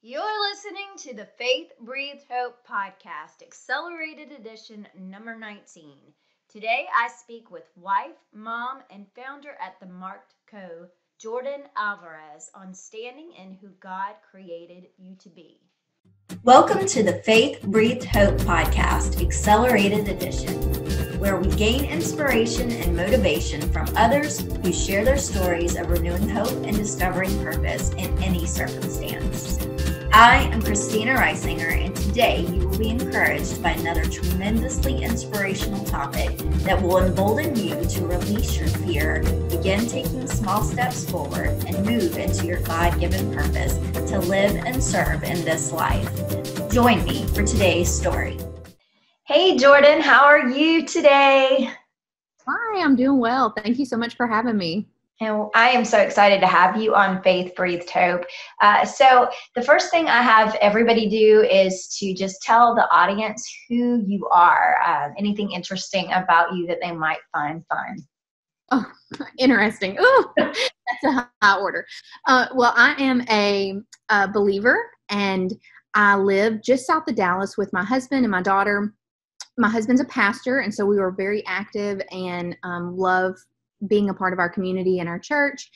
You're listening to the Faith Breathed Hope podcast, Accelerated Edition number 19. Today I speak with wife, mom, and founder at the Marked Co., Jordan Alvarez, on standing in who God created you to be. Welcome to the Faith Breathed Hope podcast, Accelerated Edition, where we gain inspiration and motivation from others who share their stories of renewing hope and discovering purpose in any circumstance. I am Kristina Risinger, and today you will be encouraged by another tremendously inspirational topic that will embolden you to release your fear, begin taking small steps forward, and move into your God given purpose to live and serve in this life. Join me for today's story. Hey, Jordan, how are you today? Hi, I'm doing well. Thank you so much for having me. And I am so excited to have you on Faith Breathed Hope. Uh, so, the first thing I have everybody do is to just tell the audience who you are, uh, anything interesting about you that they might find fun. Oh, interesting. Oh, that's a high order. Uh, well, I am a, a believer and I live just south of Dallas with my husband and my daughter. My husband's a pastor, and so we were very active and um, love being a part of our community and our church.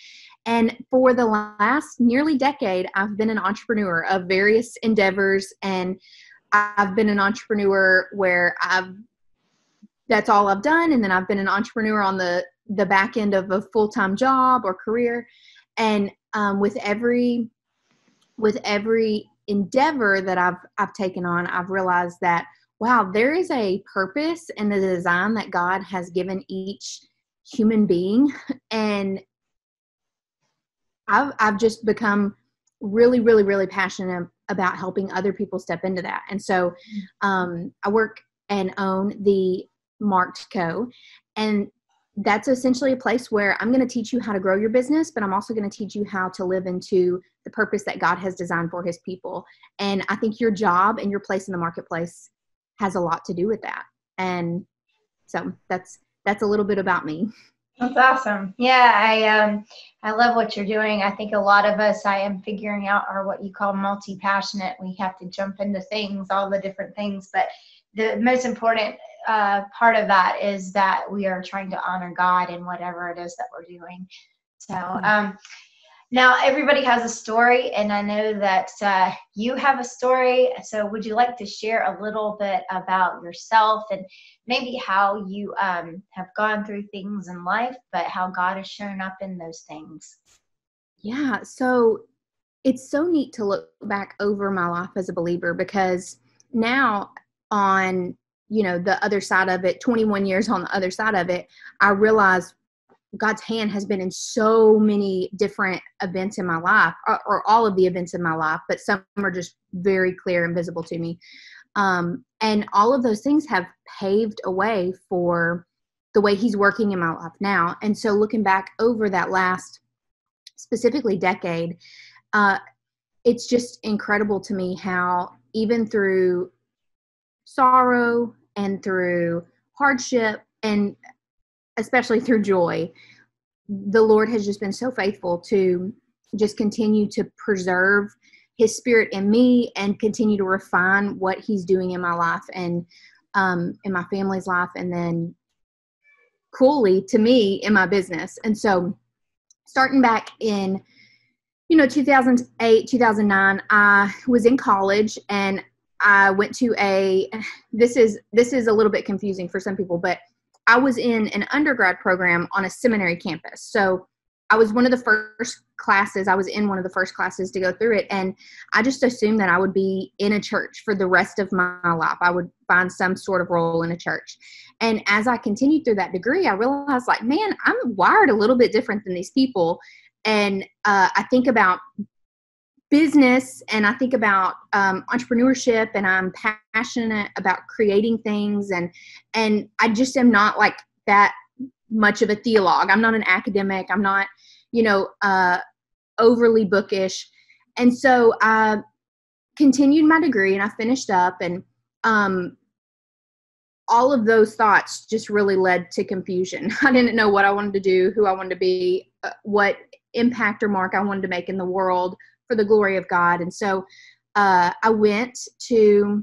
And for the last nearly decade, I've been an entrepreneur of various endeavors. And I've been an entrepreneur where I've that's all I've done. And then I've been an entrepreneur on the the back end of a full time job or career. And um, with every with every endeavor that I've I've taken on, I've realized that wow, there is a purpose and a design that God has given each human being and I've I've just become really really really passionate about helping other people step into that. And so um, I work and own the Marked Co. and that's essentially a place where I'm going to teach you how to grow your business, but I'm also going to teach you how to live into the purpose that God has designed for his people. And I think your job and your place in the marketplace has a lot to do with that. And so that's that's a little bit about me. That's awesome. Yeah, I um I love what you're doing. I think a lot of us I am figuring out are what you call multi-passionate. We have to jump into things, all the different things, but the most important uh, part of that is that we are trying to honor God in whatever it is that we're doing. So, mm-hmm. um, now, everybody has a story, and I know that uh, you have a story. So, would you like to share a little bit about yourself and maybe how you um, have gone through things in life, but how God has shown up in those things? Yeah. So, it's so neat to look back over my life as a believer because now, on you know the other side of it 21 years on the other side of it i realize God's hand has been in so many different events in my life, or, or, all of the events in my life, but some are just very clear and visible to me. Um, and all of those things have paved a way for the way He's working in my life now. And so, looking back over that last, specifically decade, uh, it's just incredible to me how even through sorrow and through hardship and especially through joy, the Lord has just been so faithful to just continue to preserve his spirit in me and continue to refine what he's doing in my life and um, in my family's life and then coolly to me in my business. And so starting back in you know 2008 2009 i was in college and i went to a this is this is a little bit confusing for some people but I was in an undergrad program on a seminary campus. So I was one of the first classes, I was in one of the first classes to go through it. And I just assumed that I would be in a church for the rest of my life. I would find some sort of role in a church. And as I continued through that degree, I realized, like, man, I'm wired a little bit different than these people. And uh, I think about business and I think about um, entrepreneurship and I'm passionate about creating things and and I just am not like that much of a theologue. I'm not an academic. I'm not, you know, uh, overly bookish. And so I continued my degree and I finished up and um, all of those thoughts just really led to confusion. I didn't know what I wanted to do, who I wanted to be, uh, what impact or mark I wanted to make in the world, for the glory of God. And so uh, I went to,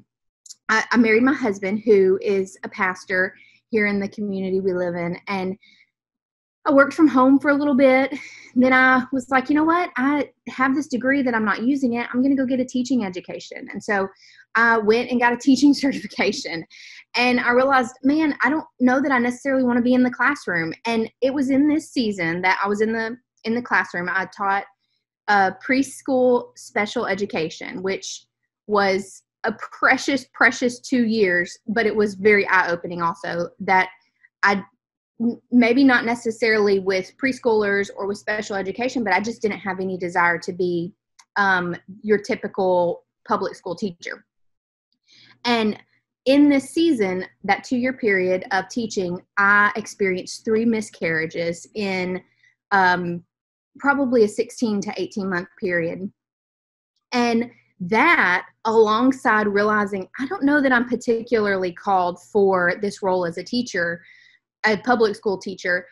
I, I married my husband, who is a pastor here in the community we live in. And I worked from home for a little bit. Then I was like, you know what? I have this degree that I'm not using it. I'm going to go get a teaching education. And so I went and got a teaching certification. And I realized, man, I don't know that I necessarily want to be in the classroom. And it was in this season that I was in the in the classroom. I taught uh, preschool special education, which was a precious, precious two years, but it was very eye opening also that I maybe not necessarily with preschoolers or with special education, but I just didn't have any desire to be um, your typical public school teacher. And in this season, that two year period of teaching, I experienced three miscarriages in um, probably a 16 to 18 month period. And that, alongside realizing I don't know that I'm particularly called for this role as a teacher, a public school teacher,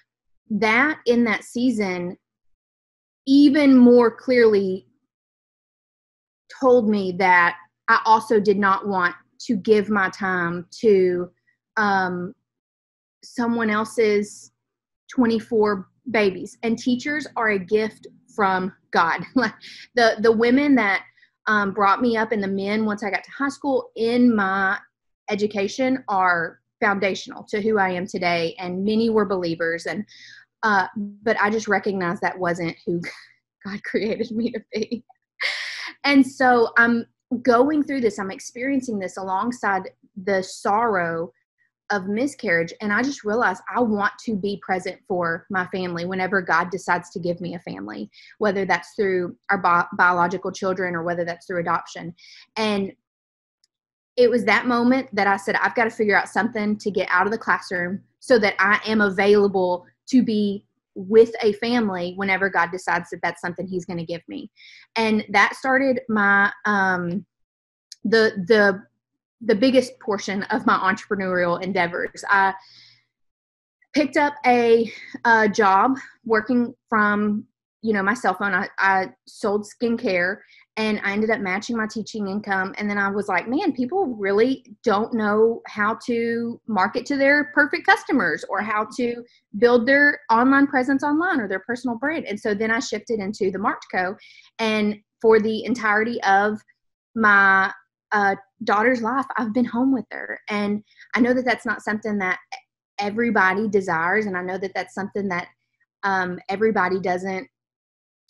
that in that season even more clearly told me that I also did not want to give my time to um, someone else's 24 babies. And teachers are a gift from God. like the the women that um, brought me up and the men once I got to high school in my education are foundational to who I am today. And many were believers. And uh, but I just recognized that wasn't who God created me to be. and so I'm going through this. I'm experiencing this alongside the sorrow of miscarriage and i just realized i want to be present for my family whenever god decides to give me a family whether that's through our bi- biological children or whether that's through adoption. And it was that moment that i said i've got to figure out something to get out of the classroom so that i am available to be with a family whenever god decides that that's something he's going to give me. And that started my um the the the biggest portion of my entrepreneurial endeavors. I picked up a, a job working from you know my cell phone. I, I sold skincare and I ended up matching my teaching income. And then I was like, man, people really don't know how to market to their perfect customers or how to build their online presence online or their personal brand. And so then I shifted into the Marked Co. And for the entirety of my uh, daughter's life, I've been home with her. And I know that that's not something that everybody desires. And I know that that's something that um, everybody doesn't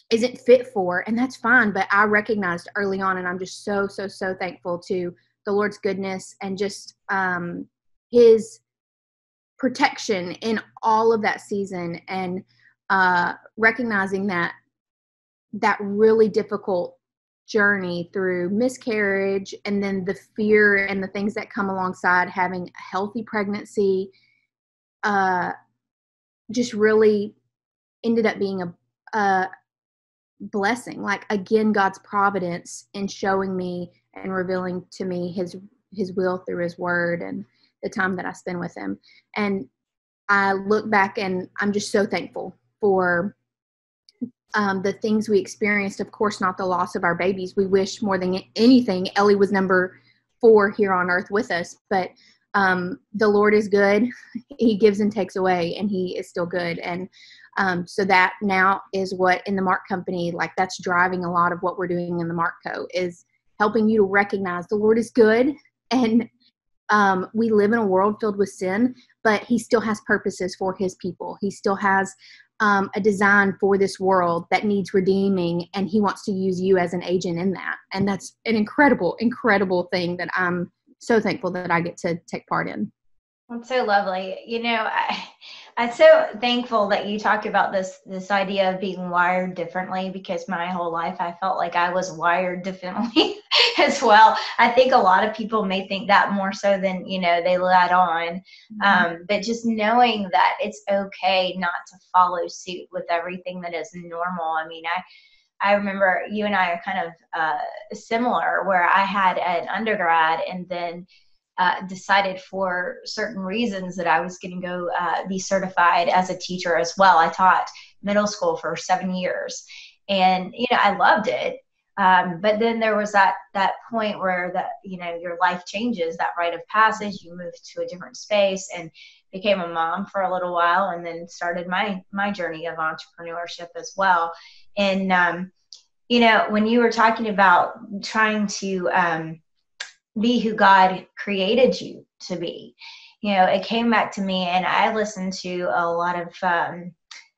isn't fit for and that's fine but i recognized early on and i'm just so so so thankful to the lord's goodness and just um his protection in all of that season and uh recognizing that that really difficult journey through miscarriage and then the fear and the things that come alongside having a healthy pregnancy uh, just really ended up being a, a blessing like again god's providence in showing me and revealing to me his his will through his word and the time that i spend with him. And i look back and i'm just so thankful for um, the things we experienced, of course, not the loss of our babies. We wish more than anything Ellie was number four here on earth with us, but um, the Lord is good. He gives and takes away, and He is still good. And um, so that now is what in the Mark Company, like that's driving a lot of what we're doing in the Mark Co. is helping you to recognize the Lord is good, and um, we live in a world filled with sin, but He still has purposes for His people. He still has um, a design for this world that needs redeeming and he wants to use you as an agent in that. And that's an incredible incredible thing that i'm so thankful that i get to take part in. That's so lovely. You know I, i'm so thankful that you talk about this this idea of being wired differently because my whole life i felt like i was wired differently as well. I think a lot of people may think that more so than you know they let on. Mm-hmm. Um, but just knowing that it's okay not to follow suit with everything that is normal. I mean, I. I remember you and I are kind of uh, similar, where I had an undergrad and then uh, decided for certain reasons that I was going to go uh, be certified as a teacher as well. I taught middle school for seven years, and you know I loved it Um, but then there was that that point where that you know your life changes, that rite of passage. You move to a different space and became a mom for a little while, and then started my my journey of entrepreneurship as well. And um, you know, when you were talking about trying to um, be who God created you to be, you know, it came back to me, and I listened to a lot of um,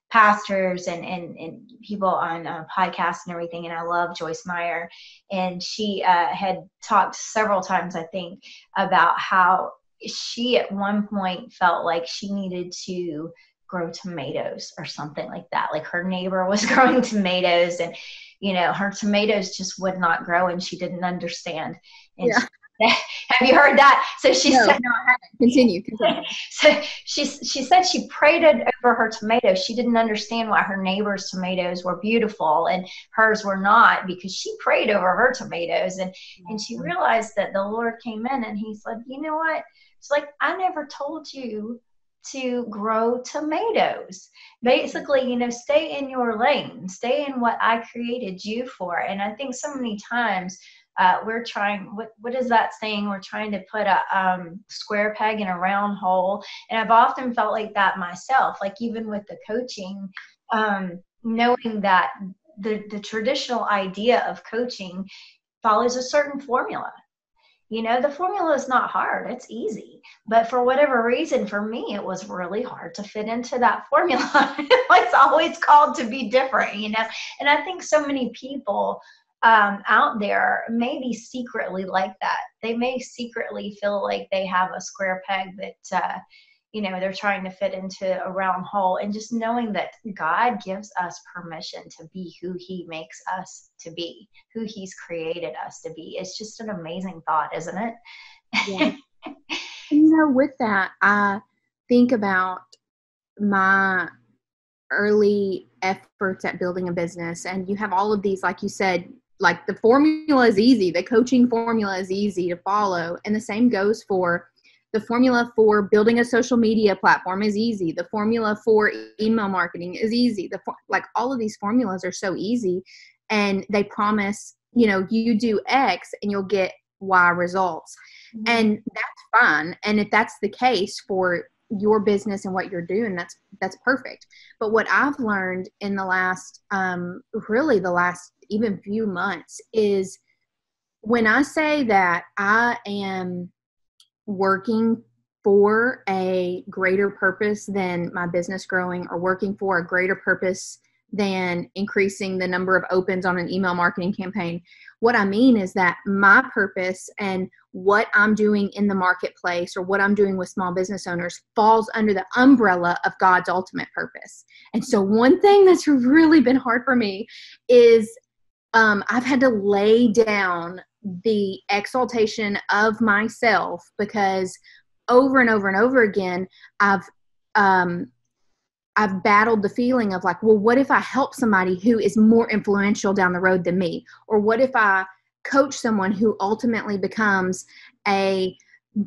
pastors and, and, and people on uh, podcasts and everything. And I love Joyce Meyer. And she uh, had talked several times, I think, about how she at one point felt like she needed to grow tomatoes or something like that. Like her neighbor was growing tomatoes and, you know, her tomatoes just would not grow and she didn't understand. And yeah. Have you heard that? So she no, said, "No, I haven't." Continue. continue. So she she said she prayed over her tomatoes. She didn't understand why her neighbor's tomatoes were beautiful and hers were not because she prayed over her tomatoes and and she mm-hmm. realized that the Lord came in and He said, "You know what? It's like I never told you." to grow tomatoes. Basically, you know, stay in your lane, stay in what I created you for. And I think so many times uh, we're trying what what is that saying? We're trying to put a um, square peg in a round hole. And i've often felt like that myself like even with the coaching um, knowing that the the traditional idea of coaching follows a certain formula. You know the formula is not hard it's easy. But for whatever reason for me it was really hard to fit into that formula. It's always called to be different you know? And i think so many people um, out there maybe secretly like that. They may secretly feel like they have a square peg that, uh, you know, they're trying to fit into a round hole. And just knowing that God gives us permission to be who He makes us to be, who He's created us to be. It's just an amazing thought, isn't it? Yeah. you know, with that, I think about my early efforts at building a business and you have all of these like you said like the formula is easy the coaching formula is easy to follow and the same goes for the formula for building a social media platform is easy the formula for email marketing is easy the like all of these formulas are so easy and they promise you know you do x and you'll get y results mm-hmm. and that's fine and if that's the case for your business and what you're doing that's that's perfect but what i've learned in the last um really the last even few months is when I say that I am working for a greater purpose than my business growing or working for a greater purpose than increasing the number of opens on an email marketing campaign. What I mean is that my purpose and what I'm doing in the marketplace or what I'm doing with small business owners falls under the umbrella of God's ultimate purpose. And so, one thing that's really been hard for me is um, I've had to lay down the exaltation of myself because over and over and over again, I've um, I've battled the feeling of like, well, what if I help somebody who is more influential down the road than me, or what if I coach someone who ultimately becomes a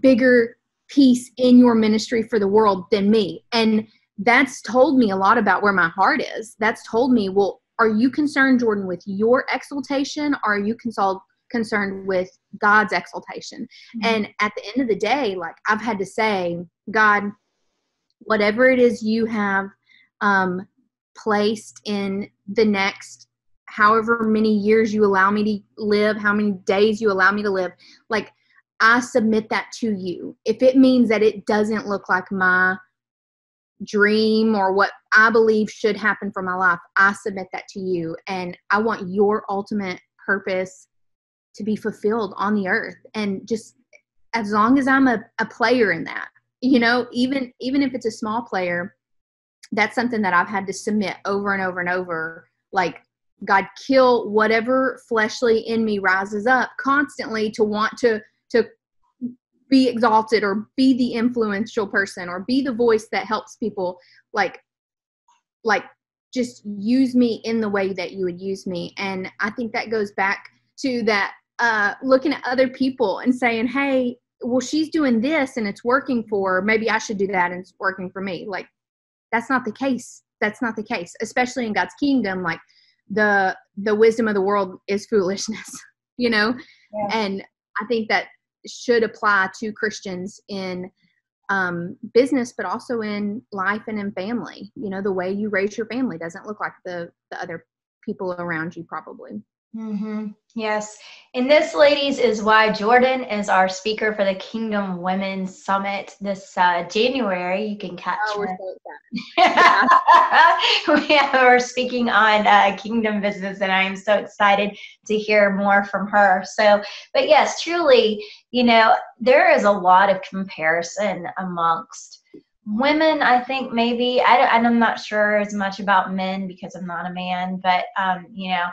bigger piece in your ministry for the world than me, and that's told me a lot about where my heart is. That's told me, well, are you concerned, Jordan, with your exaltation or are you consult, concerned with God's exaltation? Mm-hmm. And at the end of the day, like I've had to say, God, whatever it is you have um, placed in the next however many years you allow me to live, how many days you allow me to live, like I submit that to you. If it means that it doesn't look like my dream or what I believe should happen for my life, I submit that to you. And I want your ultimate purpose to be fulfilled on the earth. And just as long as I'm a, a player in that, you know, even even if it's a small player, that's something that I've had to submit over and over and over. Like, God, kill whatever fleshly in me rises up constantly to want to to be exalted or be the influential person or be the voice that helps people like like just use me in the way that you would use me. And i think that goes back to that uh looking at other people and saying hey well she's doing this and it's working for her maybe i should do that and it's working for me. Like that's not the case. That's not the case especially in god's kingdom like the the wisdom of the world is foolishness you know? Yeah. and i think that should apply to christians in um, business but also in life and in family. You know the way you raise your family doesn't look like the the other people around you probably Mm-hmm. Yes. And this, ladies, is why Jordan is our speaker for the Kingdom Women Summit this uh, January. You can catch oh, her. we are speaking on uh, Kingdom business, and I am so excited to hear more from her. So, but yes, truly, you know, there is a lot of comparison amongst women i think maybe I, i'm not sure as much about men because i'm not a man but um, you know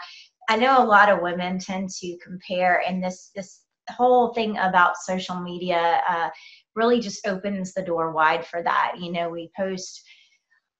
I know a lot of women tend to compare, and this this whole thing about social media uh, really just opens the door wide for that. You know, we post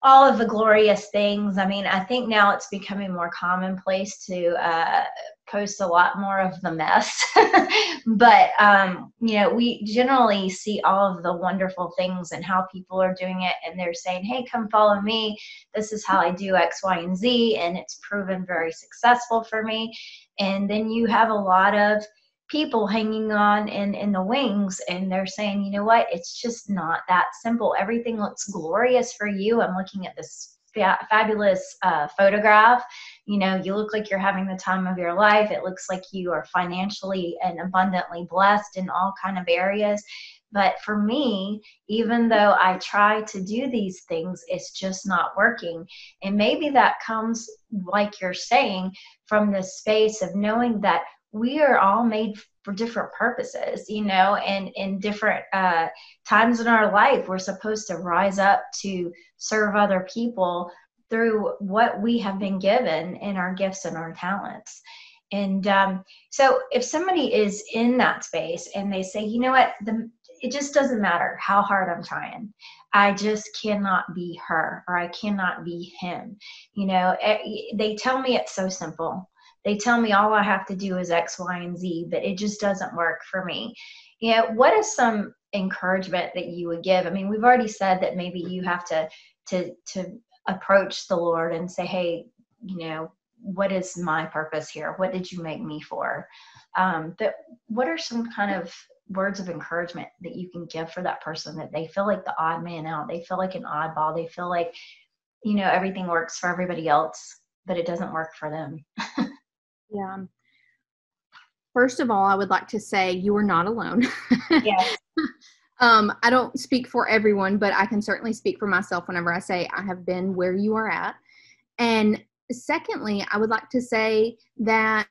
all of the glorious things. I mean, I think now it's becoming more commonplace to uh, post a lot more of the mess. but, um, you know, we generally see all of the wonderful things and how people are doing it. And they're saying, hey, come follow me. This is how I do X, Y, and Z. And it's proven very successful for me. And then you have a lot of people hanging on in in the wings and they're saying you know what it's just not that simple everything looks glorious for you i'm looking at this fa- fabulous uh, photograph. You know you look like you're having the time of your life. It looks like you are financially and abundantly blessed in all kind of areas. But for me even though i try to do these things it's just not working. And maybe that comes like you're saying from the space of knowing that we are all made for different purposes you know and in different uh, times in our life we're supposed to rise up to serve other people through what we have been given in our gifts and our talents. And um, so if somebody is in that space and they say you know what? The, it just doesn't matter how hard i'm trying. I just cannot be her or i cannot be him. You know eh, they tell me it's so simple they tell me all I have to do is X, Y, and Z, but it just doesn't work for me. You know, what is some encouragement that you would give? I mean, we've already said that maybe you have to to to approach the Lord and say, hey, you know, what is my purpose here? What did you make me for? Um, but what are some kind of words of encouragement that you can give for that person that they feel like the odd man out? They feel like an oddball. They feel like, you know, everything works for everybody else, but it doesn't work for them. Yeah. First of all, I would like to say you are not alone. Yes. um, I don't speak for everyone, but I can certainly speak for myself whenever I say I have been where you are at. And secondly, I would like to say that,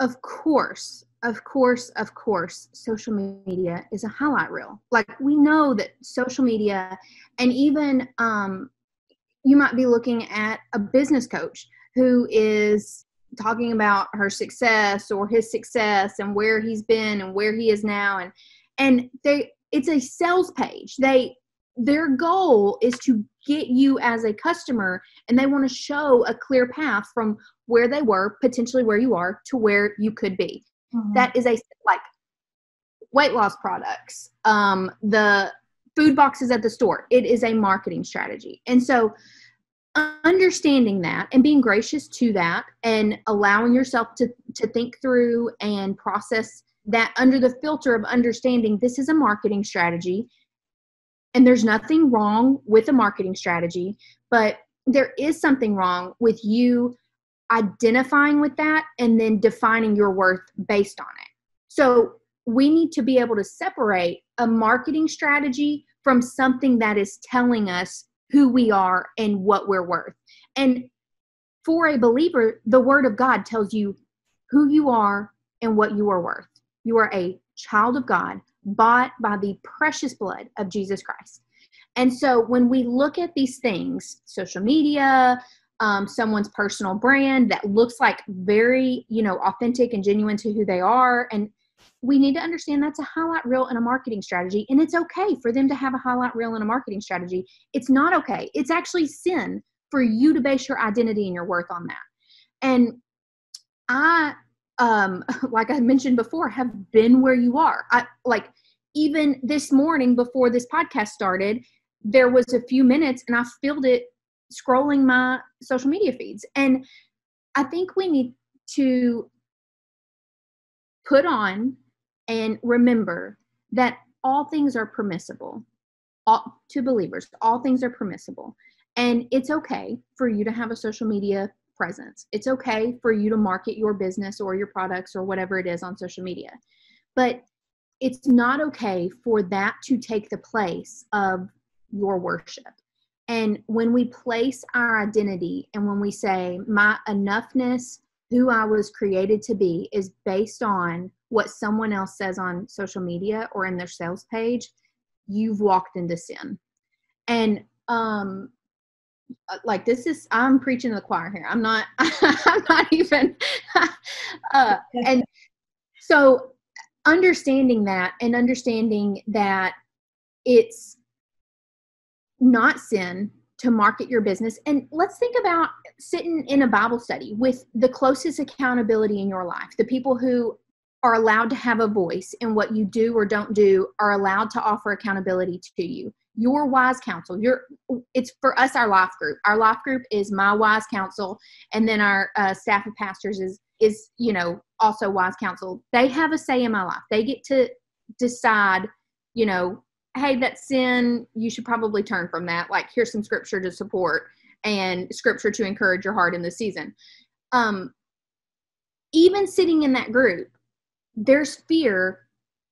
of course, of course, of course, social media is a highlight reel. Like we know that social media, and even um, you might be looking at a business coach who is talking about her success or his success and where he's been and where he is now. And and they it's a sales page. They their goal is to get you as a customer and they want to show a clear path from where they were potentially where you are to where you could be. Mm-hmm. that is a like weight loss products um the food boxes at the store. It is a marketing strategy. And so understanding that and being gracious to that and allowing yourself to to think through and process that under the filter of understanding this is a marketing strategy. And there's nothing wrong with a marketing strategy but there is something wrong with you identifying with that and then defining your worth based on it. So we need to be able to separate a marketing strategy from something that is telling us who we are and what we're worth. And for a believer, the word of God tells you who you are and what you are worth. You are a child of God, bought by the precious blood of Jesus Christ. And so when we look at these things, social media, um, someone's personal brand that looks like very, you know, authentic and genuine to who they are, and we need to understand that's a highlight reel and a marketing strategy. And it's okay for them to have a highlight reel and a marketing strategy. It's not okay. It's actually sin for you to base your identity and your worth on that. And I, um, like I mentioned before, have been where you are. I like even this morning before this podcast started, there was a few minutes and I filled it scrolling my social media feeds. And I think we need to put on and remember that all things are permissible. All, to believers all things are permissible. And it's okay for you to have a social media presence. It's okay for you to market your business or your products or whatever it is on social media. But it's not okay for that to take the place of your worship. And when we place our identity and when we say my enoughness who I was created to be is based on what someone else says on social media or in their sales page, you've walked into sin. And um uh, like this is I'm preaching to the choir here. I'm not I'm not even uh and so understanding that and understanding that it's not sin to market your business. And let's think about sitting in a Bible study with the closest accountability in your life, the people who are allowed to have a voice in what you do or don't do are allowed to offer accountability to you. Your wise counsel your it's for us our life group. Our life group is my wise counsel and then our uh, staff of pastors is is you know also wise counsel. They have a say in my life. They get to decide you know hey, that's sin, you should probably turn from that. Like, here's some scripture to support and scripture to encourage your heart in this season. Um, even sitting in that group, there's fear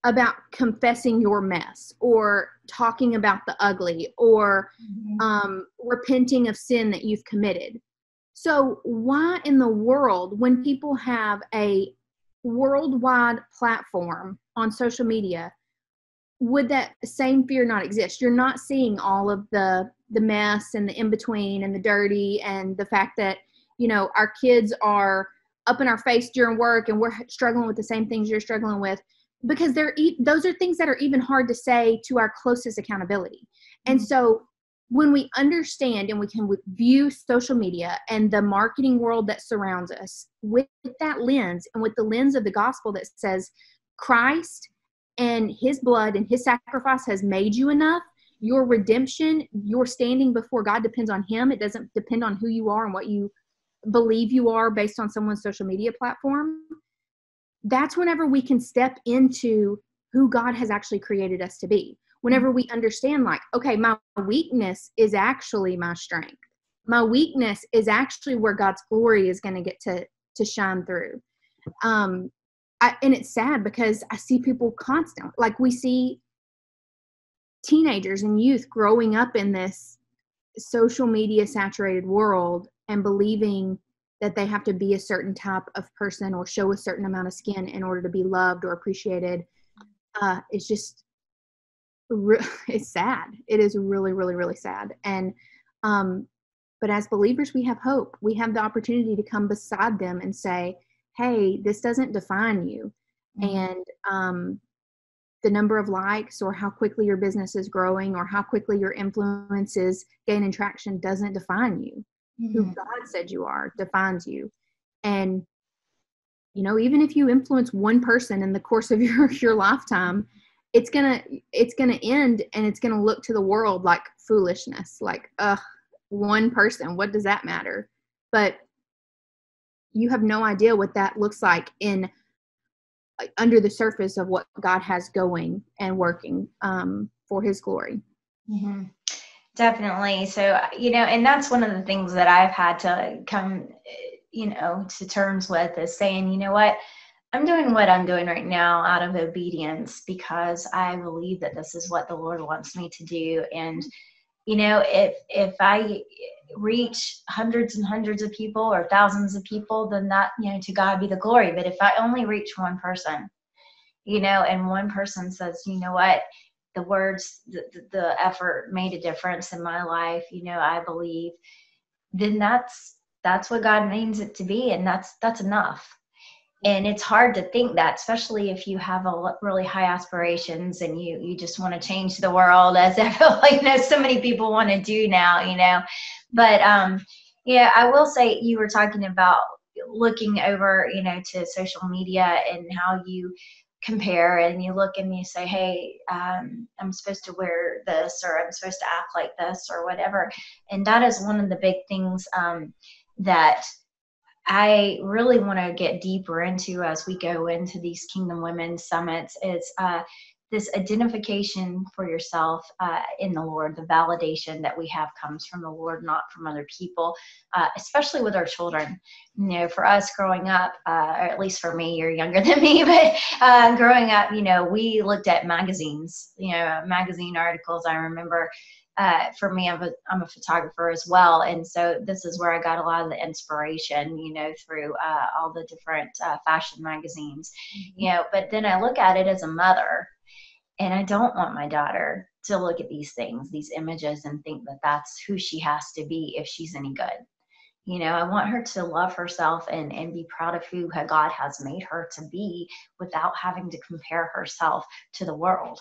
about confessing your mess or talking about the ugly or mm-hmm. um, repenting of sin that you've committed. So, why in the world, when people have a worldwide platform on social media, would that same fear not exist you're not seeing all of the the mess and the in between and the dirty and the fact that you know our kids are up in our face during work and we're struggling with the same things you're struggling with because they're those are things that are even hard to say to our closest accountability and mm-hmm. so when we understand and we can view social media and the marketing world that surrounds us with that lens and with the lens of the gospel that says christ and his blood and his sacrifice has made you enough your redemption your standing before god depends on him. It doesn't depend on who you are and what you believe you are based on someone's social media platform. That's whenever we can step into who god has actually created us to be. Whenever we understand like okay my weakness is actually my strength. My weakness is actually where god's glory is going to get to to shine through. Um I, and it's sad because I see people constantly, like we see teenagers and youth growing up in this social media saturated world and believing that they have to be a certain type of person or show a certain amount of skin in order to be loved or appreciated. Uh, it's just, it's sad. It is really, really, really sad. And, um, but as believers, we have hope. We have the opportunity to come beside them and say, hey, this doesn't define you. Mm-hmm. And um, the number of likes or how quickly your business is growing or how quickly your influence is gaining traction doesn't define you. Mm-hmm. Who God said you are defines you. And you know, even if you influence one person in the course of your your lifetime, it's gonna it's gonna end and it's gonna look to the world like foolishness. Like, ugh, one person, what does that matter? But you have no idea what that looks like in under the surface of what God has going and working um, for His glory. Mm-hmm. Definitely. So you know, and that's one of the things that I've had to come, you know, to terms with is saying, you know what, I'm doing what I'm doing right now out of obedience because I believe that this is what the Lord wants me to do, and you know, if if I reach hundreds and hundreds of people or thousands of people, then that, you know, to God be the glory. But if I only reach one person, you know, and one person says, you know what, the words, the, the effort made a difference in my life, you know, I believe, then that's that's what God means it to be, and that's that's enough and it's hard to think that especially if you have a really high aspirations and you you just want to change the world as i feel like you know so many people want to do now you know but um yeah i will say you were talking about looking over you know to social media and how you compare and you look and you say hey um, i'm supposed to wear this or I'm supposed to act like this or whatever. And that is one of the big things um, that I really want to get deeper into as we go into these Kingdom Women summits is uh, this identification for yourself uh, in the Lord, the validation that we have comes from the Lord, not from other people, uh, especially with our children. You know, for us growing up, uh, or at least for me, you're younger than me, but uh, growing up, you know, we looked at magazines, you know, magazine articles. I remember. Uh, for me, I'm a, I'm a photographer as well. And so this is where I got a lot of the inspiration, you know, through uh, all the different fashion magazines, mm-hmm. you know, but then I look at it as a mother and I don't want my daughter to look at these things, these images, and think that that's who she has to be if she's any good. You know, I want her to love herself and, and be proud of who God has made her to be without having to compare herself to the world.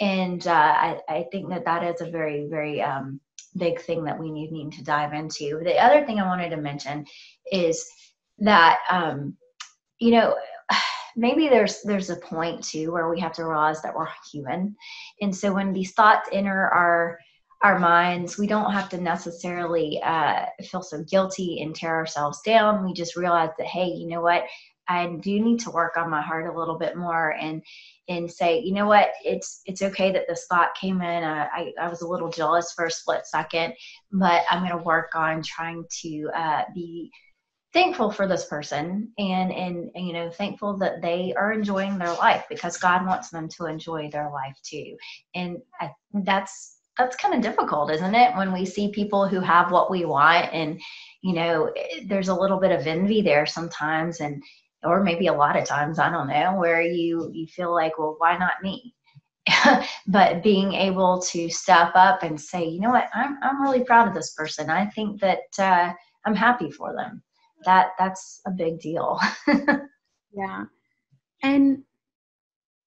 And uh, I, I think that that is a very, very um, big thing that we need, need to dive into. The other thing I wanted to mention is that, um, you know, maybe there's there's a point too where we have to realize that we're human. And so when these thoughts enter our our minds we don't have to necessarily uh, feel so guilty and tear ourselves down. We just realize that hey you know what i do need to work on my heart a little bit more and and say you know what? It's it's okay that this thought came in. I, I was a little jealous for a split second but i'm going to work on trying to uh, be thankful for this person and, and and you know thankful that they are enjoying their life because god wants them to enjoy their life too. And I, that's that's kind of difficult isn't it when we see people who have what we want and you know there's a little bit of envy there sometimes and or maybe a lot of times i don't know where you you feel like well why not me but being able to step up and say you know what i'm, I'm really proud of this person i think that uh, i'm happy for them that that's a big deal. yeah. And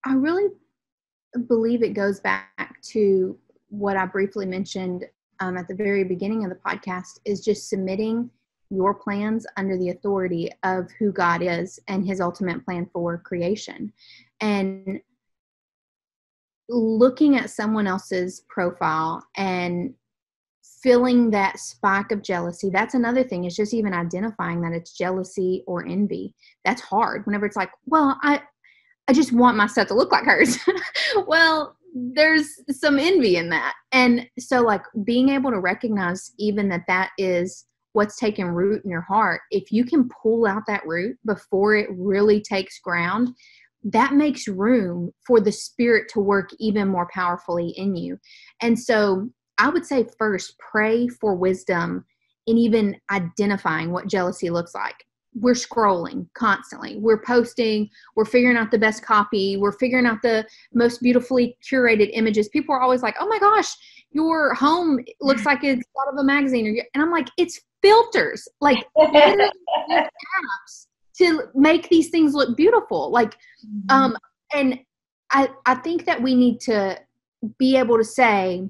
I really believe it goes back to what I briefly mentioned um, at the very beginning of the podcast is just submitting your plans under the authority of who God is and his ultimate plan for creation. And looking at someone else's profile and feeling that spike of jealousy that's another thing. Is just even identifying that it's jealousy or envy. That's hard. Whenever it's like well i i just want my to look like hers. Well there's some envy in that. And so like being able to recognize even that that is what's taking root in your heart if you can pull out that root before it really takes ground that makes room for the spirit to work even more powerfully in you and so I would say first pray for wisdom in even identifying what jealousy looks like. We're scrolling constantly. We're posting, we're figuring out the best copy, we're figuring out the most beautifully curated images. People are always like, "Oh my gosh, your home looks like it's out of a magazine." And I'm like, "It's filters." Like apps to make these things look beautiful. Like mm-hmm. um and I I think that we need to be able to say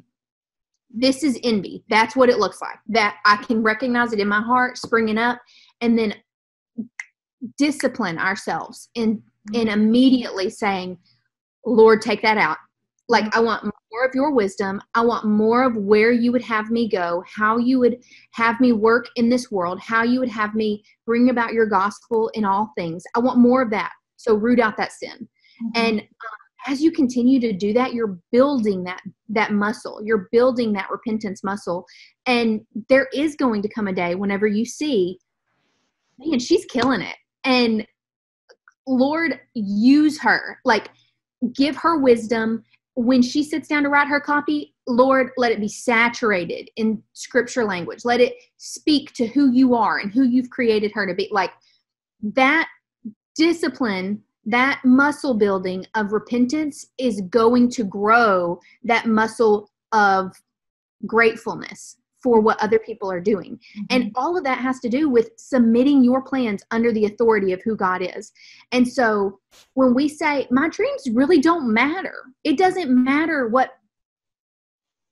this is envy. That's what it looks like. That I can recognize it in my heart springing up and then discipline ourselves in in immediately saying, Lord, take that out. Like I want more of your wisdom. I want more of where you would have me go, how you would have me work in this world, how you would have me bring about your gospel in all things. I want more of that. So root out that sin. Mm-hmm. And um, as you continue to do that you're building that that muscle you're building that repentance muscle and there is going to come a day whenever you see man she's killing it and lord use her like give her wisdom when she sits down to write her copy lord let it be saturated in scripture language. Let it speak to who you are and who you've created her to be. Like that discipline that muscle building of repentance is going to grow that muscle of gratefulness for what other people are doing. Mm-hmm. And all of that has to do with submitting your plans under the authority of who God is. And so when we say, my dreams really don't matter, it doesn't matter what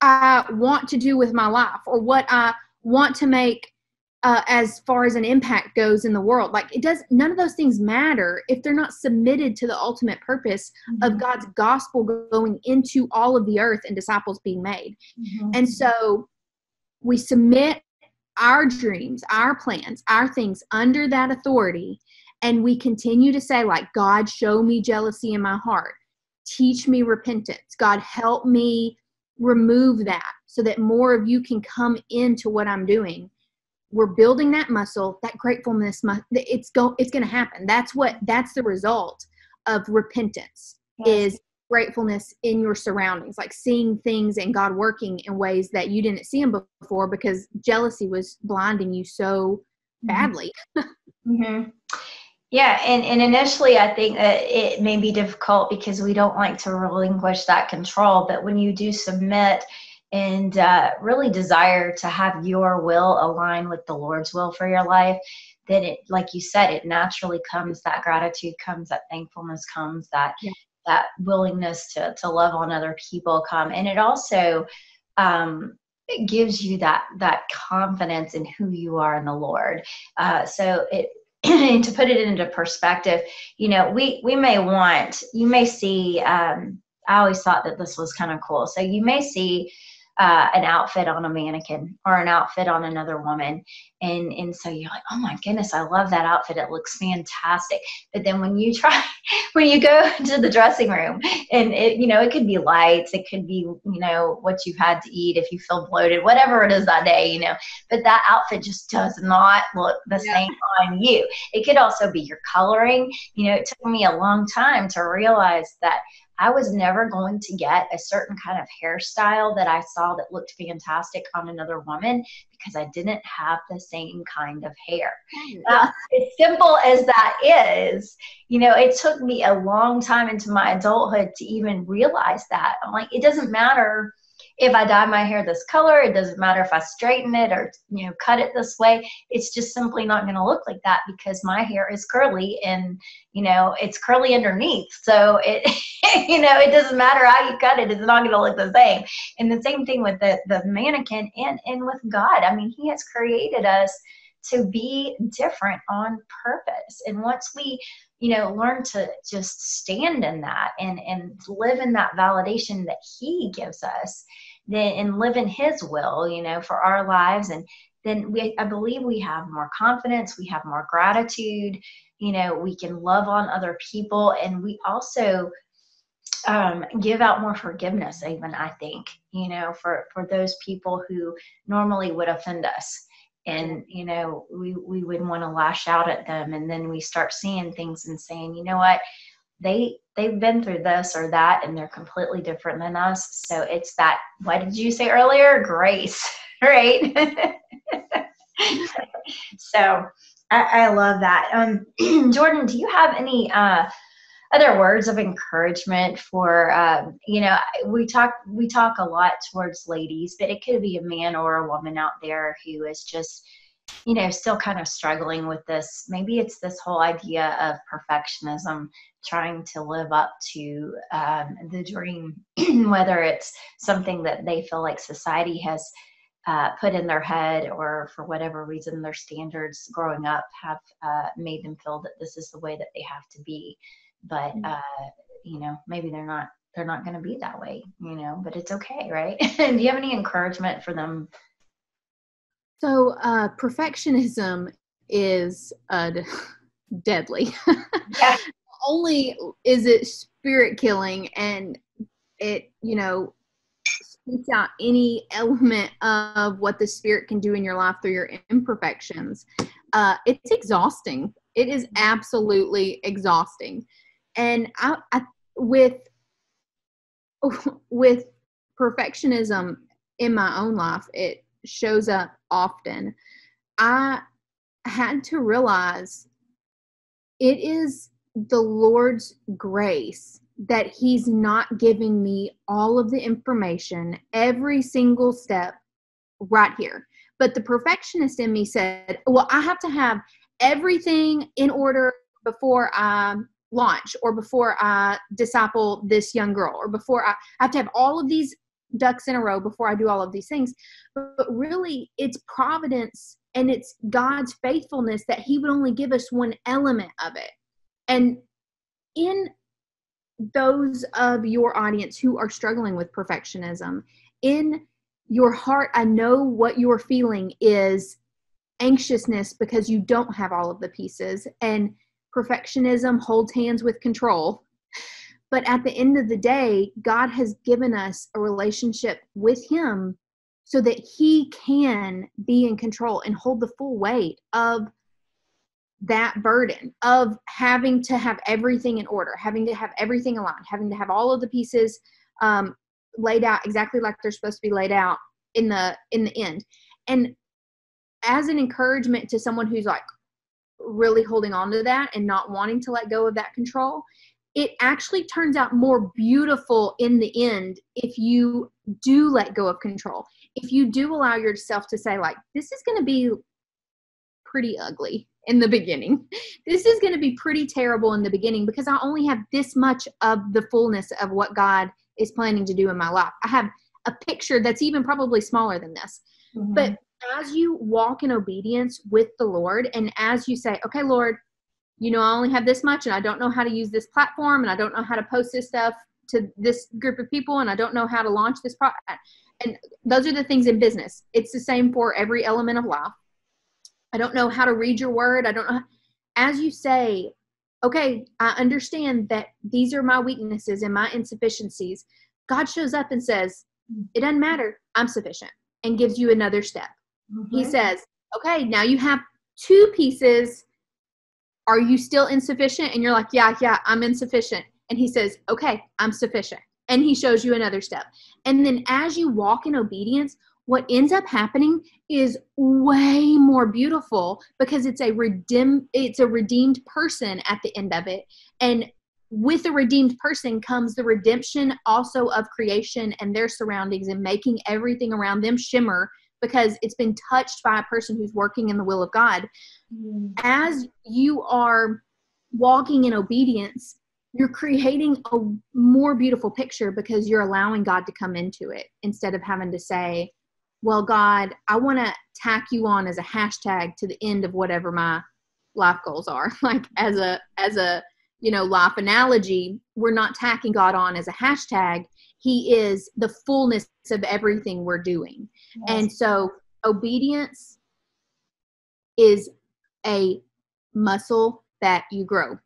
I want to do with my life or what I want to make uh, as far as an impact goes in the world. Like it does, none of those things matter if they're not submitted to the ultimate purpose mm-hmm. of God's gospel going into all of the earth and disciples being made. Mm-hmm. And so we submit our dreams, our plans, our things under that authority. And we continue to say, like, God, show me jealousy in my heart. Teach me repentance. God, help me remove that so that more of you can come into what I'm doing we're building that muscle that gratefulness it's go it's going to happen that's what that's the result of repentance yes. is gratefulness in your surroundings like seeing things and god working in ways that you didn't see him before because jealousy was blinding you so mm-hmm. badly mm-hmm. yeah and, and initially i think that it may be difficult because we don't like to relinquish that control but when you do submit and uh, really desire to have your will align with the Lord's will for your life, then it, like you said, it naturally comes. That gratitude comes. That thankfulness comes. That yeah. That willingness to to love on other people come, and it also um, it gives you that that confidence in who you are in the Lord. Uh, so it to put it into perspective, you know, we we may want you may see. Um, I always thought that this was kind of cool. So you may see uh, an outfit on a mannequin or an outfit on another woman. And and so you're like oh my goodness i love that outfit. It looks fantastic. But then when you try when you go to the dressing room and it you know it could be lights it could be you know what you've had to eat if you feel bloated whatever it is that day you know. But that outfit just does not look the yeah. same on you. It could also be your coloring. You know it took me a long time to realize that I was never going to get a certain kind of hairstyle that I saw that looked fantastic on another woman because I didn't have the same kind of hair. Now, uh, as simple as that is, you know, it took me a long time into my adulthood to even realize that. I'm like, it doesn't matter if I dye my hair this color, it doesn't matter if I straighten it or you know cut it this way. It's just simply not going to look like that because my hair is curly and you know it's curly underneath. So it you know it doesn't matter how you cut it; it's not going to look the same. And the same thing with the the mannequin and and with God. I mean, He has created us to be different on purpose. And once we you know learn to just stand in that and and live in that validation that he gives us then and live in his will you know for our lives. And then we i believe we have more confidence we have more gratitude you know we can love on other people. And we also um, give out more forgiveness even i think you know for for those people who normally would offend us. And you know we we would want to lash out at them. And then we start seeing things and saying you know what they they've been through this or that and they're completely different than us. So it's that what did you say earlier? Grace right? So I, I, love that. Um jordan do you have any uh other words of encouragement for um, you know we talk we talk a lot towards ladies but it could be a man or a woman out there who is just you know still kind of struggling with this. Maybe it's this whole idea of perfectionism trying to live up to um, the dream whether it's something that they feel like society has uh, put in their head or for whatever reason their standards growing up have uh, made them feel that this is the way that they have to be. But mm. uh, you know maybe they're not they're not going to be that way you know but it's okay right? Do you have any encouragement for them so uh, perfectionism is uh, deadly. Yeah. only is it spirit killing and it you know speaks out any element of what the spirit can do in your life through your imperfections. Uh, it's exhausting. It is absolutely exhausting. And I, I with with perfectionism in my own life it shows up often. I had to realize it is the lord's grace that he's not giving me all of the information every single step right here. But the perfectionist in me said well i have to have everything in order before i launch or before I disciple this young girl or before I, I have to have all of these ducks in a row before I do all of these things. But, but really, it's providence and it's God's faithfulness that He would only give us one element of it. And in those of your audience who are struggling with perfectionism, in your heart, I know what you're feeling is anxiousness because you don't have all of the pieces, and perfectionism holds hands with control. But at the end of the day, God has given us a relationship with Him so that He can be in control and hold the full weight of that burden of having to have everything in order, having to have everything aligned, having to have all of the pieces um, laid out exactly like they're supposed to be laid out in the in the end. And as an encouragement to someone who's like really holding on to that and not wanting to let go of that control, it actually turns out more beautiful in the end if you do let go of control. If you do allow yourself to say like this is going to be pretty ugly in the beginning. This is going to be pretty terrible in the beginning because I only have this much of the fullness of what God is planning to do in my life. I have a picture that's even probably smaller than this. Mm-hmm. But as you walk in obedience with the Lord, and as you say, okay, Lord, you know, I only have this much, and I don't know how to use this platform, and I don't know how to post this stuff to this group of people, and I don't know how to launch this product. And those are the things in business. It's the same for every element of life. I don't know how to read your word. I don't know. As you say, okay, I understand that these are my weaknesses and my insufficiencies. God shows up and says, it doesn't matter. I'm sufficient and gives you another step. Mm-hmm. He says, okay, now you have two pieces. Are you still insufficient? And you're like, yeah, yeah, I'm insufficient. And he says, okay, I'm sufficient. And he shows you another step. And then as you walk in obedience, what ends up happening is way more beautiful because it's a redeem it's a redeemed person at the end of it and with a redeemed person comes the redemption also of creation and their surroundings and making everything around them shimmer because it's been touched by a person who's working in the will of God. Mm. As you are walking in obedience, you're creating a more beautiful picture because you're allowing God to come into it instead of having to say, Well, God, I want to tack you on as a hashtag to the end of whatever my life goals are. like as a as a you know life analogy, we're not tacking God on as a hashtag he is the fullness of everything we're doing. Yes. And so obedience is a muscle that you grow,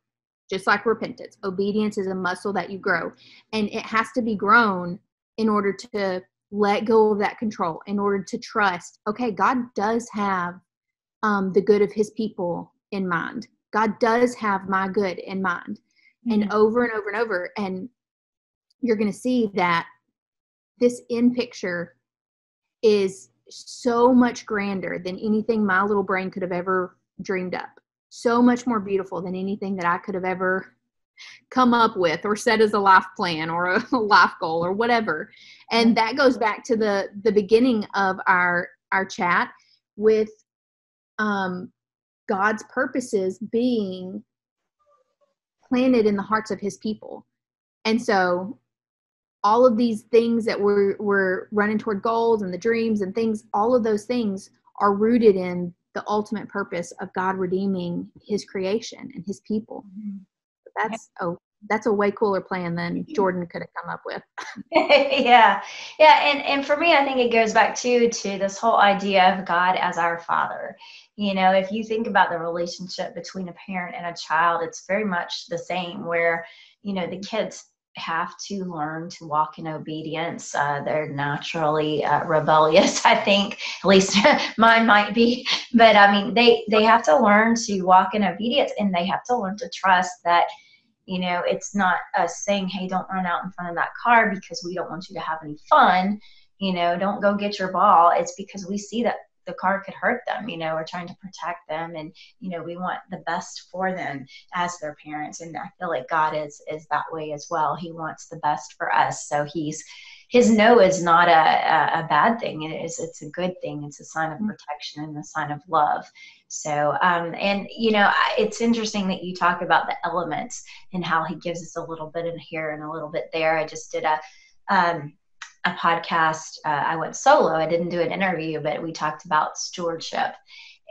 just like repentance. Obedience is a muscle that you grow, and it has to be grown in order to let go of that control, in order to trust, okay, God does have um, the good of his people in mind. God does have my good in mind. Mm-hmm. And over and over and over. And you're going to see that this in picture is so much grander than anything my little brain could have ever dreamed up. So much more beautiful than anything that I could have ever come up with or set as a life plan or a life goal or whatever. And that goes back to the the beginning of our our chat with um God's purposes being planted in the hearts of his people. And so all of these things that we're we're running toward goals and the dreams and things all of those things are rooted in the ultimate purpose of god redeeming his creation and his people. Mm-hmm. that's oh that's a way cooler plan than jordan could have come up with. Yeah. Yeah and and for me i think it goes back to to this whole idea of god as our father. You know if you think about the relationship between a parent and a child it's very much the same where you know the kids have to learn to walk in obedience. Uh, they're naturally uh, rebellious, I think. At least mine might be. But I mean, they they have to learn to walk in obedience, and they have to learn to trust that. You know, it's not us saying, "Hey, don't run out in front of that car because we don't want you to have any fun." You know, don't go get your ball. It's because we see that the car could hurt them you know we're trying to protect them. And you know we want the best for them as their parents. And i feel like god is is that way as well. He wants the best for us. So he's his no is not a, a, a bad thing. It is it's a good thing. It's a sign of mm-hmm. protection and a sign of love. So um and you know it's interesting that you talk about the elements and how he gives us a little bit in here and a little bit there. I just did a um a podcast. Uh, I went solo. I didn't do an interview, but we talked about stewardship.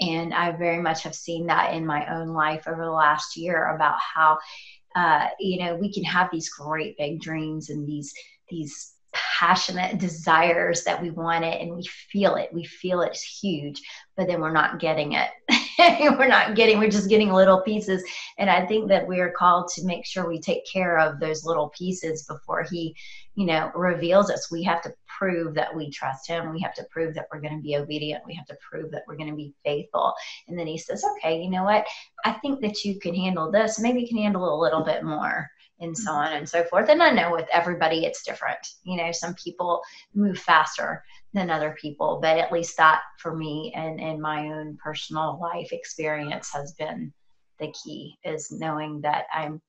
And I very much have seen that in my own life over the last year about how, uh, you know, we can have these great big dreams and these these passionate desires that we want it and we feel it. We feel it's huge, but then we're not getting it. we're not getting, we're just getting little pieces. And I think that we are called to make sure we take care of those little pieces before He, you know, reveals us. We have to prove that we trust Him. We have to prove that we're going to be obedient. We have to prove that we're going to be faithful. And then He says, okay, you know what? I think that you can handle this. Maybe you can handle a little bit more and so mm-hmm. on and so forth. And I know with everybody it's different. You know, some people move faster than other people, but at least that for me and in my own personal life experience has been the key is knowing that I'm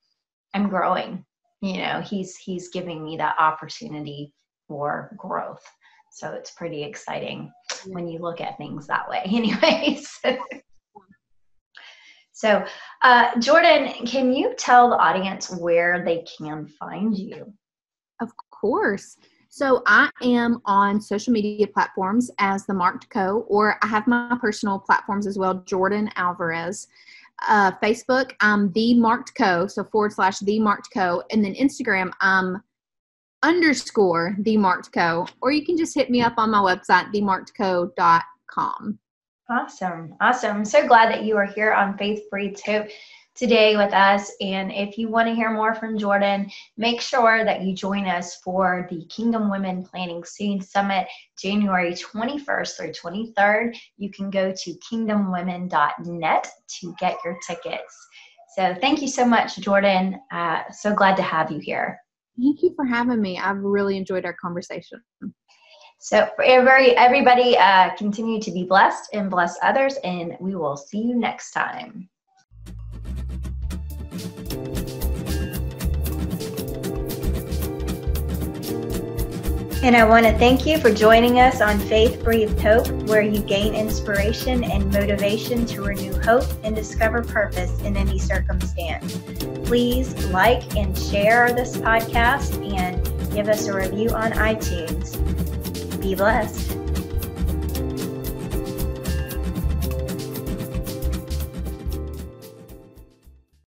I'm growing. You know, he's he's giving me that opportunity for growth. So it's pretty exciting when you look at things that way, anyways. So, uh, Jordan, can you tell the audience where they can find you? Of course. So, I am on social media platforms as the Marked Co, or I have my personal platforms as well, Jordan Alvarez. Uh, Facebook, I'm the Marked Co, so forward slash the Marked Co, and then Instagram, I'm underscore the Marked Co, or you can just hit me up on my website, themarkedco.com. Awesome. Awesome. I'm so glad that you are here on Faith Breeds Hope today with us. And if you want to hear more from Jordan, make sure that you join us for the Kingdom Women Planning Seed Summit, January 21st through 23rd. You can go to kingdomwomen.net to get your tickets. So thank you so much, Jordan. Uh, so glad to have you here. Thank you for having me. I've really enjoyed our conversation. So, every, everybody, uh, continue to be blessed and bless others, and we will see you next time. And I want to thank you for joining us on Faith Breeds Hope, where you gain inspiration and motivation to renew hope and discover purpose in any circumstance. Please like and share this podcast and give us a review on iTunes. Be blessed.